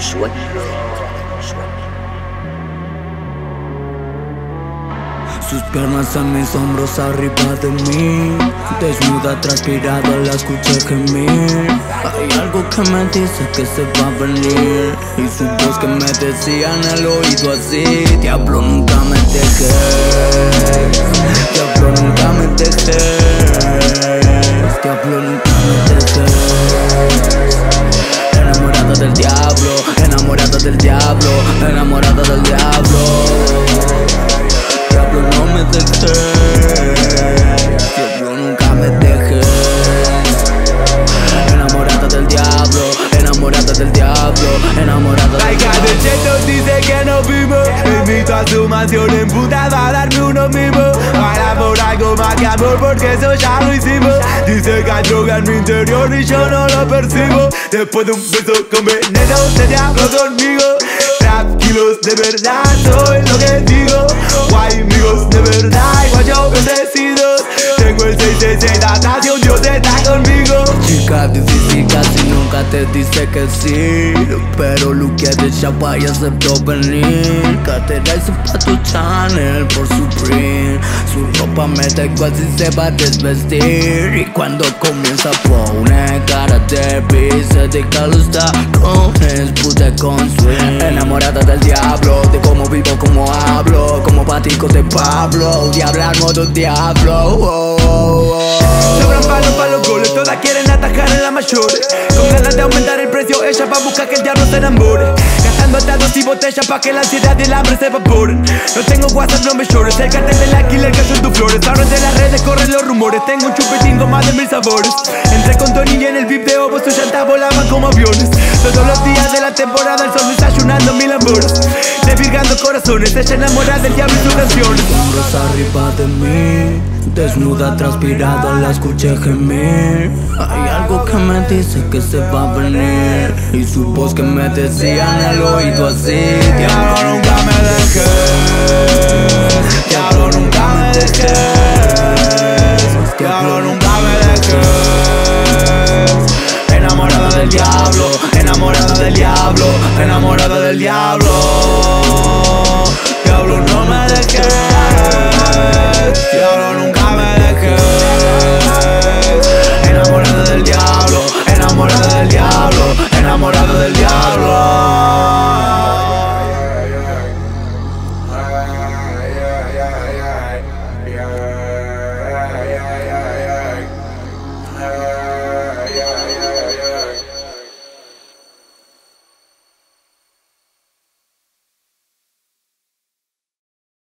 Sus piernas en mis hombros arriba de mí. Desnuda, transpirada, la escuché gemir. Hay algo que me dice que se va a venir. Y su voz que me decía en el oído así. Diablo, nunca me dejes Diablo, nunca me dejes enamorada del diablo, enamorada del diablo. Diablo no me dejes Diablo nunca me dejes. Enamorada del diablo Enamorada del diablo Enamorada del diablo. cheto dice que no vivo. Invito a su mansión en puta a darme uno mismo. Para por algo más que amor porque eso ya lo hicimos. Dice droga en mi interior y yo no lo percibo. Después de un beso con veneno se diablo conmigo Tranquilos, de verdad te dice que sí Pero Luke de chapa aceptó venir Cartera y zapato Chanel por Supreme Su ropa me da igual si se va a desvestir. Y cuando comienza pone cara de Se dedica a los tacones, puta con swing Enamorada del diablo, de cómo vivo, cómo hablo. Como paticos de Pablo, diabla modo diablo. Oh, oh. Va a buscar que el diablo se enamore. Gastando atados y botellas pa' que la ansiedad y el hambre se evaporen. No tengo WhatsApp, no me llores, el cartel del alquiler cayó en tus flores. Ahora de las redes corren los rumores, tengo un chupetín con más de mil sabores. Entré con Tony y en el VIP de Ovo sus llantas volaban como aviones. Todos los días de la temporada el sol desayunando mil amores Desvirgando corazones, ella enamorada del diablo y sus canciones. Hombros arriba de mí Desnuda, transpirada, la escuché gemir. Hay algo que me dice que se va a venir Y su voz que me decía en el oído así Diablo, nunca me dejes Diablo, nunca me dejes Diablo, nunca me dejes Enamorada del diablo, enamorada del diablo, enamorada del Diablo,